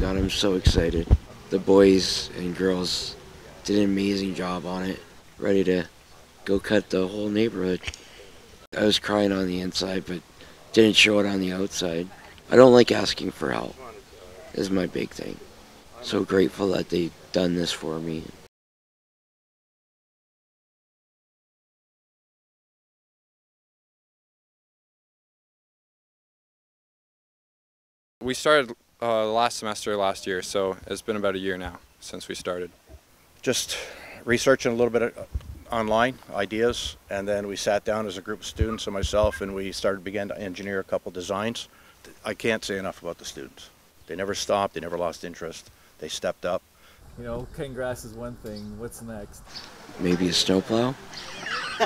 God, I'm so excited. The boys and girls did an amazing job on it. Ready to go cut the whole neighborhood. I was crying on the inside, but didn't show it on the outside. I don't like asking for help. Is my big thing. So grateful that they done this for me. We started uh, last semester last year, so it's been about a year now since we started. Just researching a little bit uh, online, ideas, and then we sat down as a group of students and myself, and we started began to engineer a couple designs. I can't say enough about the students. They never stopped. They never lost interest. They stepped up. You know, cutting grass is one thing. What's next? Maybe a snowplow?